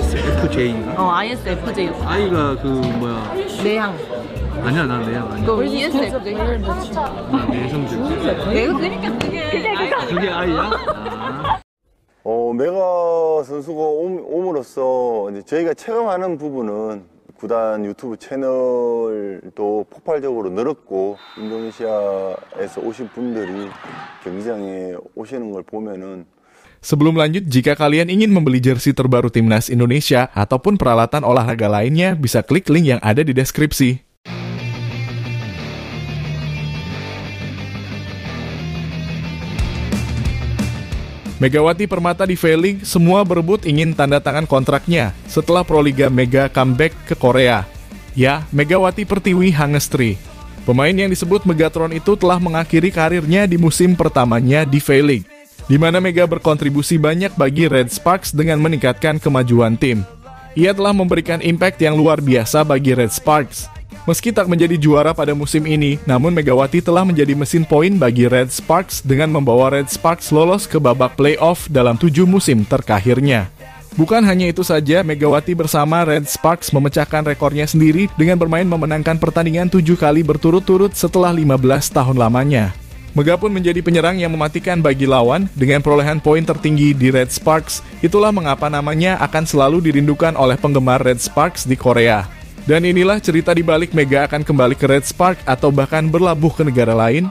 SFJ인가? 어 ISFJ 아이가 그 뭐야? 내향 아니야 난 내향 아니야. 그 ESFJ 내성적. 내가 그러니까 그게 그게 아이야? 아. 어, 메가 선수가 옴, 옴으로써 이제 저희가 체감하는 부분은 구단 유튜브 채널도 폭발적으로 늘었고 인도네시아에서 오신 분들이 경기장에 오시는 걸 보면은 Sebelum lanjut, jika kalian ingin membeli jersey terbaru timnas Indonesia ataupun peralatan olahraga lainnya, bisa klik link yang ada di deskripsi. Megawati Permata di V-League semua berebut ingin tanda tangan kontraknya setelah Proliga Mega comeback ke Korea. Ya, Megawati Pertiwi Hangestri. Pemain yang disebut Megatron itu telah mengakhiri karirnya di musim pertamanya di V-League, di mana Mega berkontribusi banyak bagi Red Sparks dengan meningkatkan kemajuan tim. Ia telah memberikan impact yang luar biasa bagi Red Sparks. Meski tak menjadi juara pada musim ini, namun Megawati telah menjadi mesin poin bagi Red Sparks dengan membawa Red Sparks lolos ke babak playoff dalam tujuh musim terkahirnya. Bukan hanya itu saja, Megawati bersama Red Sparks memecahkan rekornya sendiri dengan bermain memenangkan pertandingan tujuh kali berturut-turut setelah 15 tahun lamanya. Mega pun menjadi penyerang yang mematikan bagi lawan dengan perolehan poin tertinggi di Red Sparks. Itulah mengapa namanya akan selalu dirindukan oleh penggemar Red Sparks di Korea. Dan inilah cerita di balik Mega akan kembali ke Red Spark atau bahkan berlabuh ke negara lain.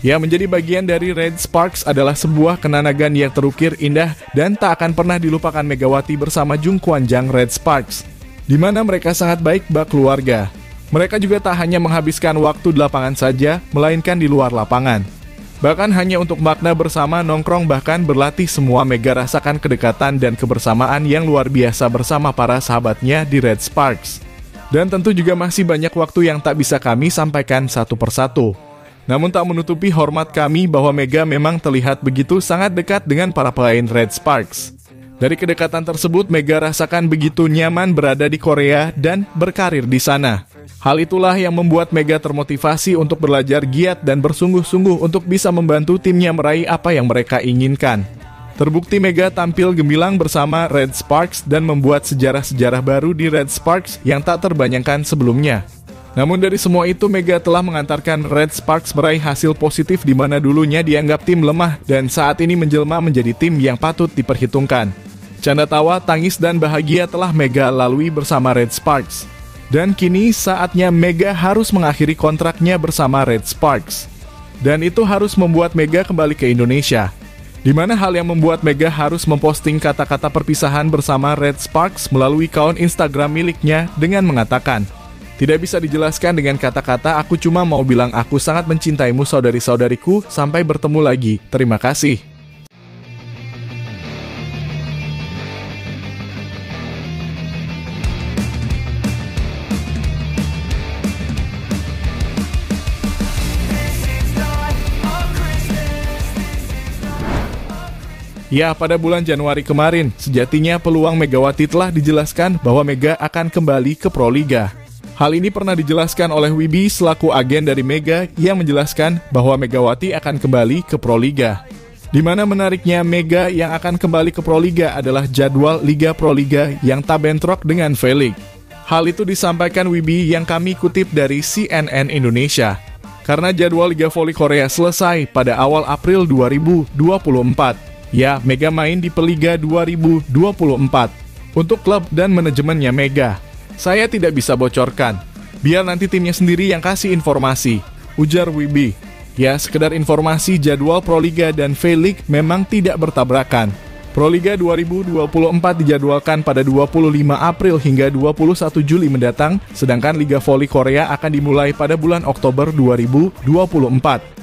Ya, menjadi bagian dari Red Sparks adalah sebuah kenanagan yang terukir indah dan tak akan pernah dilupakan Megawati bersama Jung Kwanjang Red Sparks, di mana mereka sangat baik bak keluarga. Mereka juga tak hanya menghabiskan waktu di lapangan saja, melainkan di luar lapangan. Bahkan hanya untuk makna bersama nongkrong bahkan berlatih semua Mega rasakan kedekatan dan kebersamaan yang luar biasa bersama para sahabatnya di Red Sparks. Dan tentu juga masih banyak waktu yang tak bisa kami sampaikan satu persatu. Namun tak menutupi hormat kami bahwa Mega memang terlihat begitu sangat dekat dengan para pemain Red Sparks. Dari kedekatan tersebut, Mega rasakan begitu nyaman berada di Korea dan berkarir di sana. Hal itulah yang membuat Mega termotivasi untuk belajar giat dan bersungguh-sungguh untuk bisa membantu timnya meraih apa yang mereka inginkan. Terbukti Mega tampil gemilang bersama Red Sparks dan membuat sejarah-sejarah baru di Red Sparks yang tak terbayangkan sebelumnya. Namun dari semua itu Mega telah mengantarkan Red Sparks meraih hasil positif di mana dulunya dianggap tim lemah dan saat ini menjelma menjadi tim yang patut diperhitungkan. Canda tawa, tangis, dan bahagia telah Mega lalui bersama Red Sparks. Dan kini saatnya Mega harus mengakhiri kontraknya bersama Red Sparks. Dan itu harus membuat Mega kembali ke Indonesia. Di mana hal yang membuat Mega harus memposting kata-kata perpisahan bersama Red Sparks melalui kaun Instagram miliknya dengan mengatakan, tidak bisa dijelaskan dengan kata-kata aku cuma mau bilang aku sangat mencintaimu saudari-saudariku sampai bertemu lagi. Terima kasih. Ya, pada bulan Januari kemarin, sejatinya peluang Megawati telah dijelaskan bahwa Mega akan kembali ke Proliga. Hal ini pernah dijelaskan oleh Wibi selaku agen dari Mega yang menjelaskan bahwa Megawati akan kembali ke Proliga. Di mana menariknya Mega yang akan kembali ke Proliga adalah jadwal Liga Proliga yang tak bentrok dengan V-League. Hal itu disampaikan Wibi yang kami kutip dari CNN Indonesia. Karena jadwal Liga Voli Korea selesai pada awal April 2024. Ya, Mega main di Peliga 2024 untuk klub dan manajemennya Mega. Saya tidak bisa bocorkan. Biar nanti timnya sendiri yang kasih informasi. Ujar Wibi. Ya, sekedar informasi jadwal Proliga dan V-League memang tidak bertabrakan. Proliga 2024 dijadwalkan pada 25 April hingga 21 Juli mendatang, sedangkan Liga Voli Korea akan dimulai pada bulan Oktober 2024.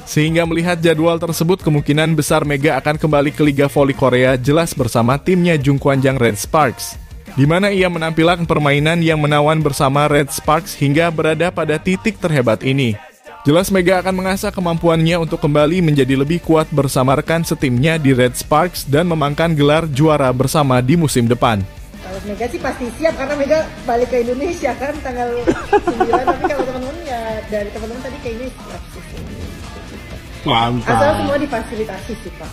Sehingga melihat jadwal tersebut kemungkinan besar Mega akan kembali ke Liga Voli Korea jelas bersama timnya Jung Kwanjang Red Sparks. Di mana ia menampilkan permainan yang menawan bersama Red Sparks hingga berada pada titik terhebat ini. Jelas Mega akan mengasah kemampuannya untuk kembali menjadi lebih kuat bersama rekan setimnya di Red Sparks dan memangkan gelar juara bersama di musim depan. Kalau Mega sih pasti siap karena Mega balik ke Indonesia kan tanggal 9 tapi kalau teman-teman ya dari teman-teman tadi kayaknya siap sih. Asal Mantap. semua difasilitasi sih Pak.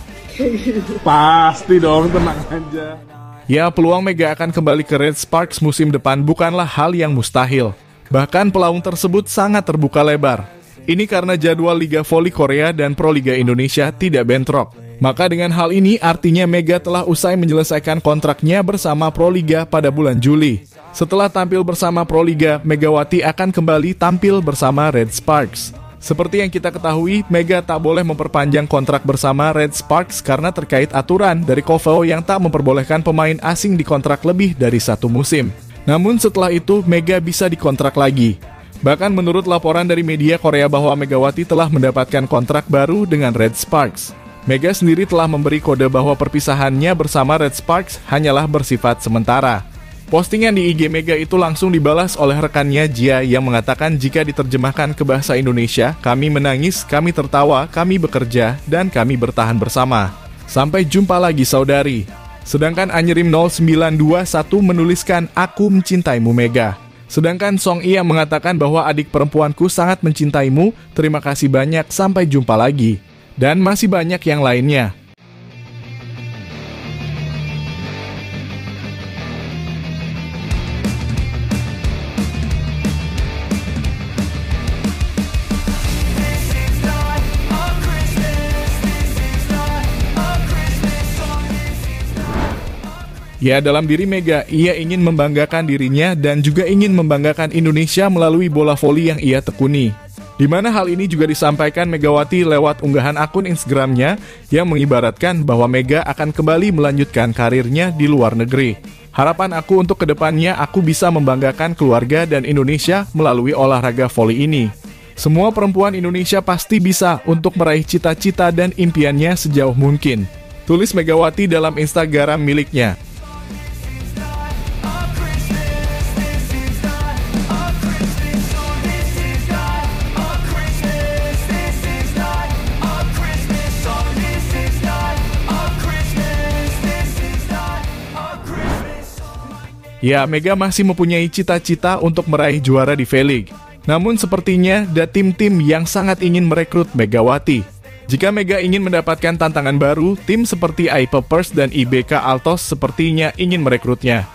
Pasti dong, tenang aja. Ya, peluang Mega akan kembali ke Red Sparks musim depan bukanlah hal yang mustahil. Bahkan peluang tersebut sangat terbuka lebar. Ini karena jadwal Liga Voli Korea dan Pro Liga Indonesia tidak bentrok. Maka dengan hal ini artinya Mega telah usai menyelesaikan kontraknya bersama Pro Liga pada bulan Juli. Setelah tampil bersama Pro Liga, Megawati akan kembali tampil bersama Red Sparks. Seperti yang kita ketahui, Mega tak boleh memperpanjang kontrak bersama Red Sparks karena terkait aturan dari KOFO yang tak memperbolehkan pemain asing dikontrak lebih dari satu musim. Namun setelah itu, Mega bisa dikontrak lagi. Bahkan menurut laporan dari media Korea bahwa Megawati telah mendapatkan kontrak baru dengan Red Sparks. Mega sendiri telah memberi kode bahwa perpisahannya bersama Red Sparks hanyalah bersifat sementara. Postingan di IG Mega itu langsung dibalas oleh rekannya Jia yang mengatakan jika diterjemahkan ke bahasa Indonesia, kami menangis, kami tertawa, kami bekerja, dan kami bertahan bersama. Sampai jumpa lagi saudari. Sedangkan Anyerim 0921 menuliskan Aku mencintaimu Mega. Sedangkan Song I yang mengatakan bahwa adik perempuanku sangat mencintaimu, terima kasih banyak, sampai jumpa lagi. Dan masih banyak yang lainnya. Ya, dalam diri Mega, ia ingin membanggakan dirinya dan juga ingin membanggakan Indonesia melalui bola voli yang ia tekuni. Di mana hal ini juga disampaikan Megawati lewat unggahan akun Instagramnya yang mengibaratkan bahwa Mega akan kembali melanjutkan karirnya di luar negeri. Harapan aku untuk ke depannya aku bisa membanggakan keluarga dan Indonesia melalui olahraga voli ini. Semua perempuan Indonesia pasti bisa untuk meraih cita-cita dan impiannya sejauh mungkin. Tulis Megawati dalam Instagram miliknya. Ya, Mega masih mempunyai cita-cita untuk meraih juara di V-League. Namun sepertinya ada tim-tim yang sangat ingin merekrut Megawati. Jika Mega ingin mendapatkan tantangan baru, tim seperti iPoppers dan IBK Altos sepertinya ingin merekrutnya.